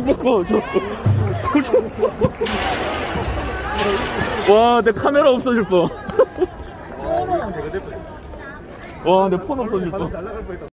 먹고 저. 와, 내 카메라 없어질 뻔. 어, 네. 와, 내 폰 없어질 뻔.